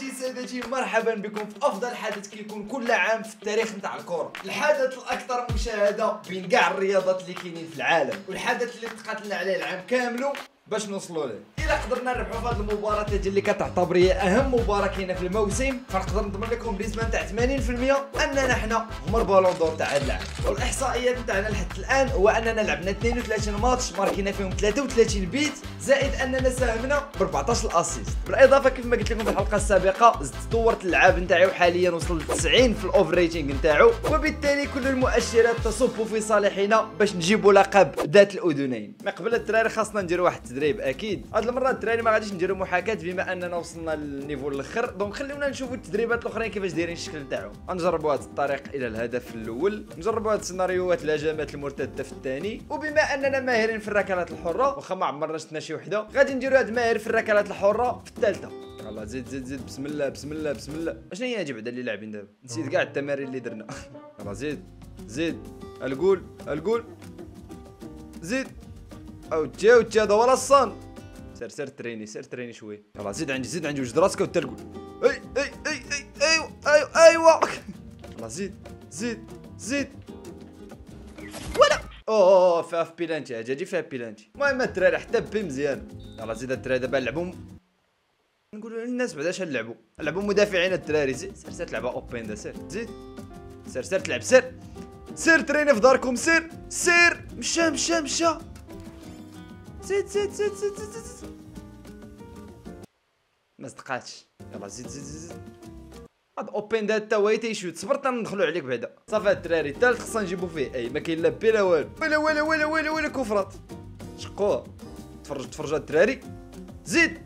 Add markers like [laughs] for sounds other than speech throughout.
سادتي سادتي مرحبا بكم في أفضل حدث كيكون كل عام في التاريخ نتاع الكره الحدث الأكثر مشاهدة بين كاع الرياضات اللي كاينين في العالم. والحدث اللي تقاتلنا عليه العام كامل باش نوصلوا له. الا قدرنا نربحوا في هذه المباراة اللي كتعتبر هي أهم مباراة كاينة في الموسم. فنقدر نضمن لكم بنسبة تاع 80% أننا حنا هما البالون دور تاع هذا العام والاحصائيات تاعنا لحد الآن هو أننا لعبنا 32 ماتش ماركينا فيهم 33 بيت زائد أننا ساهمنا ب 14 assist بالإضافة كيف ما قلت لكم في الحلقة السابقة زدت طورت اللعاب نتاعي وحاليا وصل ل 90 في ال overall rating نتاعو. وبالتالي كل المؤشرات تصب في صالحنا باش نجيبوا لقب ذات الأذنين. ما قبل الدراري خاصنا نديروا واحد التدريب أكيد. هاد المرة الدراري ما غاديش نديروا محاكاة بما أننا وصلنا لل niveau الأخر. donc خليونا نشوفوا التدريبات الأخرين كيفاش دايرين الشكل نتاعهم. غنجربوا هذا الطريق إلى الهدف الأول. نجربوا هاد السيناريوهات الهجمات المرتدة في الثاني. وبما أننا ماهرين في الركلات الحرة واخا ما عمرنا شفنا شي وحدة غادي نديروا هاد ماهر في الركلات الحرة في الثالثة. يلا زيد زيد زيد. بسم الله بسم الله بسم الله. أشنو هي هادي بعدا اللي لاعبين دابا؟ نسيت كاع التمارين اللي درنا. [laughs] يلا زيد زيد. القول القول زيد. أو تجي أو تجي هذا ولا الصن سير سير تريني سير تريني شوي. يلا زيد عندي زيد عندي وجد راسك وتلقوا اي اي اي اي ايوا ايوا ايوا يلا زيد زيد زيد. ولا. أوه فيها في بيلانتي هاجي فيها بيلانتي المهم الدراري حتى بي مزيان. يلا زيد الدراري دابا نلعبوا نقولوا للناس بعدا اش نلعبوا نلعبوا مدافعين الدراري سير سير تلعبها اوبين سير. زيد. سير سير تلعب. سير سير تريني في داركم. سير سير. مشى مشى مشى. زيد زيد زيد زيد زيد, زيد. ما صدقاتش. يلا زيد زيد زيد. هاد اوبين دا تا هو تيشوت صبر تندخلوا عليك بعدا. صافي الدراري الثالث خصنا نجيبو فيه. أي ما كاين لا بي لا والو ولا ولا ولا ولا ولا كفرات. شقوه تفرج تفرج الدراري. زيد.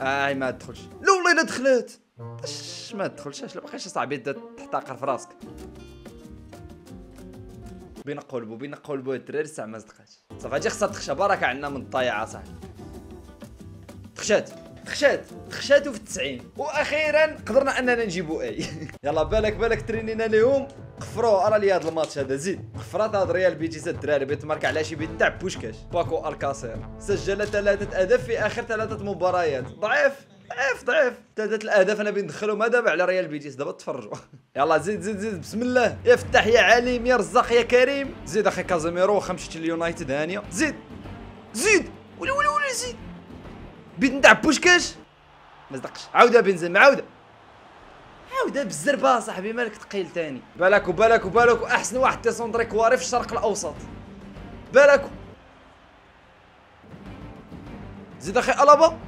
أي ما تدخلش. لا والله إلا دخلت. أش ما تدخلش. أش باقيش صاحبي تحتقر في راسك. بين قلبو بين قلبو الدراري الساعة ما صدقاتش صافي أجي خصها تخشى بركة عندنا من الطيعه صاحبي. تخشات تخشات تخشاتو في التسعين. وأخيرا قدرنا أننا نجيبو اي [laughs] يلا بالك بالك ترينينا ليهم قفروا أرى لي هذا الماتش هذا زيد. قفرات هذا ريال بيتيس الدراري بيت مارك على شي بيت تاع بوشكاش باكو ألكاسير. سجل ثلاثة أهداف في آخر ثلاثة مباريات. ضعيف. ضعيف ضعيف. ثلاثة الأهداف أنا بندخلهم دابا على ريال بيتيس دابا تفرجوا. [laughs] يلا زيد زيد زيد بسم الله. يا فتح يا عليم يا رزاق يا كريم. زيد أخي كازيميرو خمشت اليونايتد هانية. زيد زيد. ولا ولا ولا زيد. بيت نتاع بوشكاش. ما صدقش. عاودها بنزيما عاودها عاودها بالزربة صاحبي مالك ثقيل تاني. بالك وبالك وبالك أحسن واحد تيسونطري كواري في الشرق الأوسط. بالك. زيد أخي ألابا.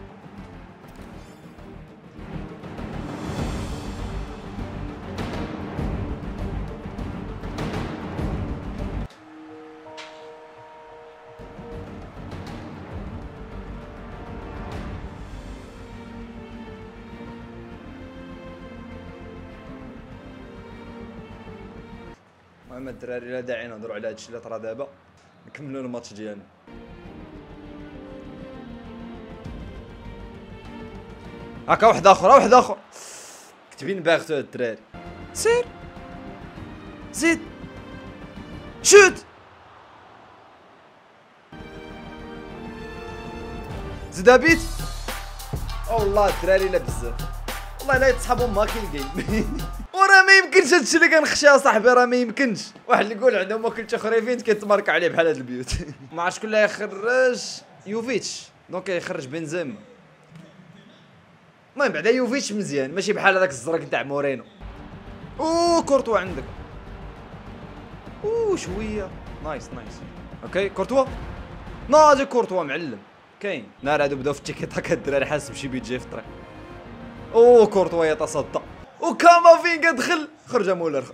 المهم الدراري لا داعي نهضروا على هادشي اللي طرا دابا. نكملوا الماتش ديالنا. هكا واحد اخر واحد اخر كتبين باغتو هاد الدراري. سير. زيد. شوت. زيد بيت والله الدراري لا بزاف والله لا يتصحابوا ما كاين جيم. وراه [laughs] ما يمكنش هادشي اللي كنخشى صاحبي راه ما يمكنش. واحد اللي يقول عندهم واكلت خريفين كيتمارك عليه بحال هاد البيوت. [laughs] ما عرفتش كل يخرج يوفيتش. دونك يخرج بنزيما المهم بعدا يوفيتش مزيان ماشي بحال هذاك الزرق نتاع مورينو. أوه كورتوا عندك. أوه شوية. نايس نايس. أوكي كورتوا. ناجي كورتوا معلم. كاين. نار هادو بداو في ال tiki-taka الدراري حاسس بشي بيت جاي في الطريق. أوه كورتوا يتصدى. وكامافينغا دخل. خرج مولر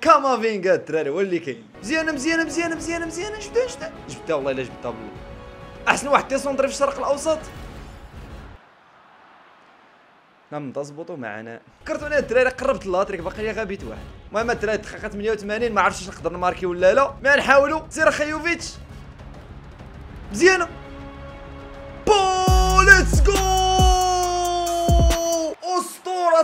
كامافينغا الدراري هو اللي كاين. مزيانة مزيانة مزيانة مزيانة مزيانة. جبتها جبتها جبتها والله إلا جبتها بالله أحسن واحد تيسونطري في الشرق الأوسط. نعم تظبطوا معنا. فكرت أنا الدراري قربت اللاتريك باقي لي غير بيت واحد. المهم الدراري دقيقة 88 ما عرفتش نقدر نماركي ولا لا. ما نحاولوا. سير خي يوفيتش. مزيانة. بو let's go!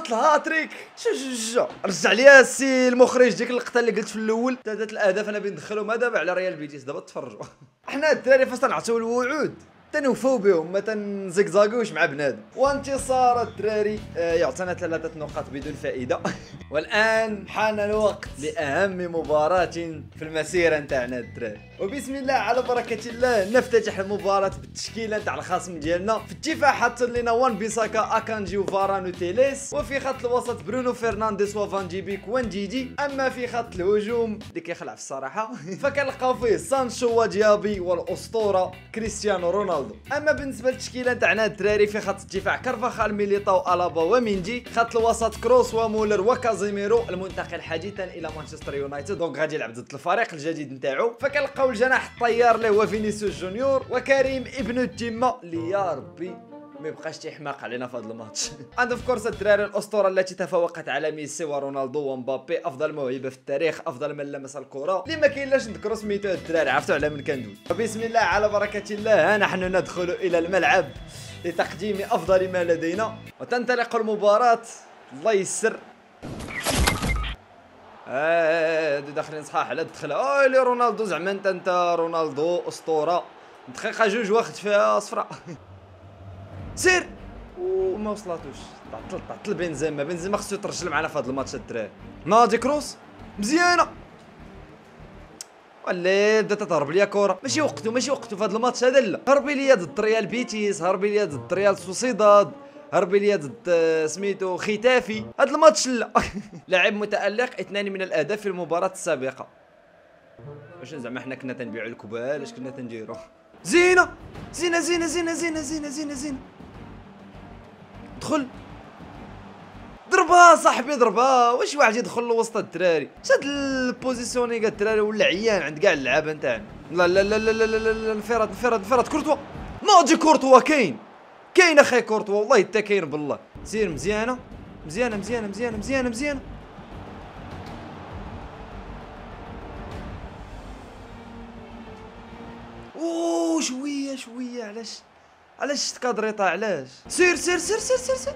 اسطورة الهاتريك شو رجع ليا السي المخرج ديك اللقطة اللي قلت في الأول. ثلاثة الأهداف أنا بندخلهم دابا على ريال بيتيس. دابا تفرجوا. [laughs] حنا الدراري فاش تنعطيو الوعود تنوفوا بهم ما تنزقزاقوش مع بنادم. وانتصار الدراري آه، يعطينا ثلاثة نقاط بدون فائدة. [laughs] والآن حان الوقت لأهم مباراة في المسيرة نتاعنا الدراري. وبسم الله على بركة الله نفتتح المباراة بالتشكيلة نتاع الخصم ديالنا. في الدفاع حط لنا وان بيساكا أكانجي وفاران وتيليس. وفي خط الوسط برونو فرنانديز وفان جيبيك ونديدي أما في خط الهجوم اللي كيخلع في الصراحة. [laughs] فكنلقاو فيه سانشو وديابي والأسطورة كريستيانو رونالدو. أما بالنسبة للتشكيلة نتاعنا الدراري في خط الدفاع كارفاخال ميليتاو ألابا وميندي خط الوسط كروس ومولر وكازيميرو المنتقل حديثا إلى مانشستر يونايتد. donc غادي يلعب ضد الفريق الجديد نتاعو. فكنلقاو الجناح الطيار اللي هو فينيسيوس جونيور وكريم ابن زيمة اللي يا ربي ما يبقاش تيحماق علينا في هذا الماتش. عند of course الدراري الأسطورة التي تفوقت على ميسي ورونالدو ومبابي أفضل موهبة في التاريخ أفضل من لمس الكرة. اللي ما كاين لاش نذكروا سميتو الدراري عرفتوا على من كندوي بسم الله على بركة الله نحن ندخل إلى الملعب لتقديم أفضل ما لدينا. وتنطلق المباراة الله يسر. آه داخلين صحاح على الدخلة. آه اللي رونالدو زعما انت أنت رونالدو أسطورة. دقيقة جوج واخد فيها صفراء [laughs] سير! وما وصلاتوش. تعطل تعطل بنزيما. بنزيما خصو يترجل معنا في هذا الماتش الدراري. ناضي كروس؟ مزيانة! ولا بدا تضرب ليا كره ماشي وقته ماشي وقته في هذا الماتش هذا لا. هربي ليا ضد ريال بيتيس هربي ليا ضد ريال سوسيداد. هربي ليا ضد آه، سميتو ختافي. هذا الماتش لا. [laughs] لاعب متألق اثنان من الأهداف في المباراة السابقة. واش زعما حنا كنا تنبيعوا الكبال اش كنا تنديروا زينة! زينة زينة زينة زينة زينة زينة زينة. دخل. ضربها صاحبي ضربها. واش واحد يدخل لوسط الدراري؟ شاد ال positioning الدراري ولا عيان عند كاع اللعابة نتاعنا؟ لا لا لا لا لا لا لا الانفراد انفراد انفراد كورتوا. ناضي كورتوا كاين. كاين أخي كورتوا والله حتى كاين بالله. سير مزيانة؟ مزيانة مزيانة مزيانة مزيانة مزيانة. أوه شوية شوية علاش؟ علاش تكادريطا علاش؟ سير سير سير سير سير سير.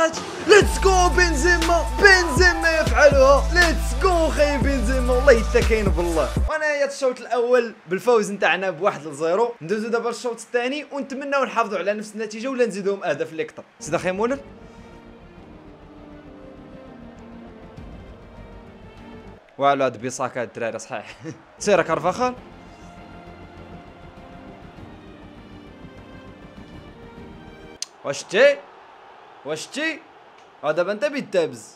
استقاتش let's go بنزيما بنزيما يفعلها. let's go خي بنزيما والله حتى كاين بالله وأنا الشوط الأول بالفوز نتاعنا بواحد ل zéro. ندوزو دابا الشوط الثاني ونتمناو نحافظوا على نفس النتيجة ولا نزيدوهم أهداف اللي أكثر سيدي أخي مولر. والو هاد بيساكا الدراري صحيح. [laughs] سير كارفاخال. واش تي واش تي ها دابا انت بيتابز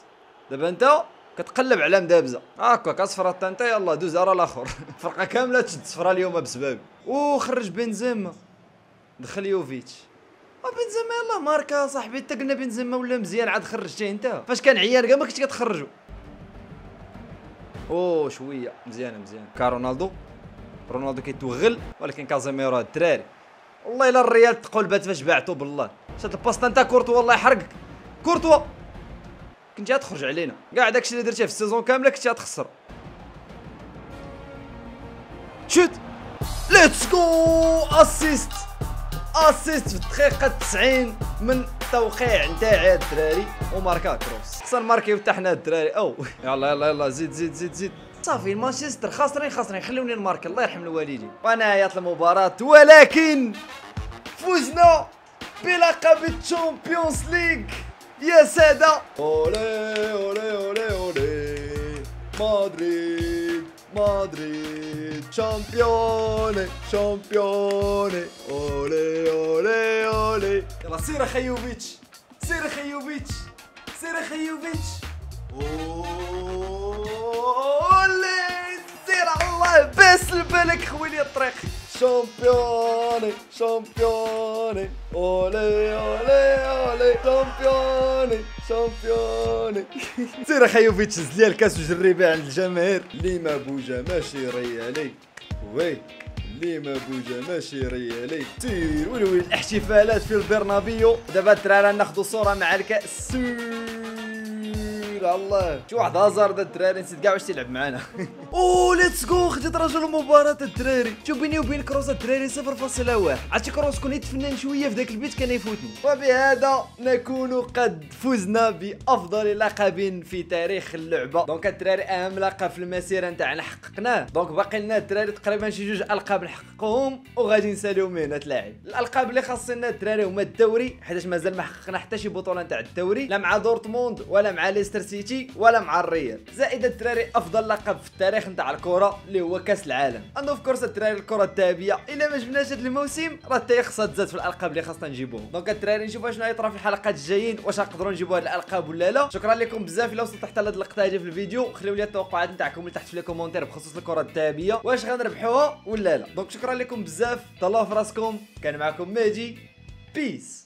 دابا انت كتقلب على مدابزه هاكاك اصفر حتى انت يلا دوز راه الآخر. [laughs] فرقة كاملة تشد صفرا اليوم بسبب وخرج بنزيما. دخل يوفيتش. بنزيما يلا ماركا صاحبي انت قلنا بنزيما ولا مزيان عاد خرجتيه انت. [laughs] فاش كان عيان كاع ما كنتش كتخرجو. أوه شوية. مزيانه مزيانه كا رونالدو؟ رونالدو كيتوغل ولكن كازيميرو الدراري. والله إلا الريال تقلبات فاش بعتو بالله. شات الباستا انت كورتوا والله يحرقك. كورتوا! كنتي غتخرج علينا. كاع داكشي اللي درتيه في ال saison كامله كنتي غتخسر shoot! let's go assist assist في الدقيقة 90 من التوقيع نتاعي الدراري وماركا كروس. خصنا نماركيو حتى حنا الدراري. أو! يلا يلا يلا زيد زيد زيد زيد. صافي مانشستر خاسرين خاسرين. خلوني نمارك. الله يرحم الوالدين ونهاية المباراة ولكن فزنا بلقب ال Champions League يا سادة. olé olé olé olé. مدريد مدريد championi championi. olé olé olé. يلا سير خي يوفيتش سير خيوفيتش سير خيوفيتش اولي سير الله بس لبالك خويلي الطريق. شامبيوني شامبيوني أولي أولي أولي. شامبيوني شامبيوني. [laughs] سير هز ليا الكاس وجري بها عند الجماهير. اللي ما بوجا ماشي ريالي. وي اللي ما بوجا ماشي ريالي. سير ويلي الاحتفالات في البرنابيو. دابا الدراري ناخذ صورة مع الكأس. سير على الله. شي واحد هازارد الدراري؟ نسيت. كاع واش تيلعب معانا؟ oh let's go خديت رجل المباراة الدراري. شوف بيني وبين كروس الدراري؟ 0.1 عرفتي كروس كون يتفنن شوية في ذاك البيت كان يفوتني. وبهذا نكون قد فزنا بأفضل لقب في تاريخ اللعبة. donc الدراري أهم لقب في المسيرة نتاعنا حققناه. donc باقي لنا الدراري تقريبا شي جوج ألقاب نحققوهم وغادي نساليو مهنه اللاعب. الألقاب اللي خاصنا الدراري هما الدوري حيتاش مازال ما حققنا حتى شي بطولة نتاع الدوري لا مع دورتموند ولا مع ليستر سيتي. ولا مع الريال. زائد الدراري أفضل لقب في التاريخ نتاع الكرة اللي هو كأس العالم. and of course الدراري الكرة الذهبية. إلا ما جبناش هذا الموسم راه حتى خاصها تزاد في الألقاب اللي خاصنا نجيبوهم. donc الدراري نشوفوا شنو يطرا في الحلقات الجايين واش نقدروا نجيبوا هاد الألقاب ولا لا. شكرا لكم بزاف. إلا وصلتوا حتى لهاد اللقطة هادي في الفيديو خليو لي التوقعات نتاعكم لتحت في ال commentaire بخصوص الكرة الذهبية. واش غنربحوها ولا لا. donc شكرا لكم بزاف. تهلاو في راسكم. كان معكم ماجي. peace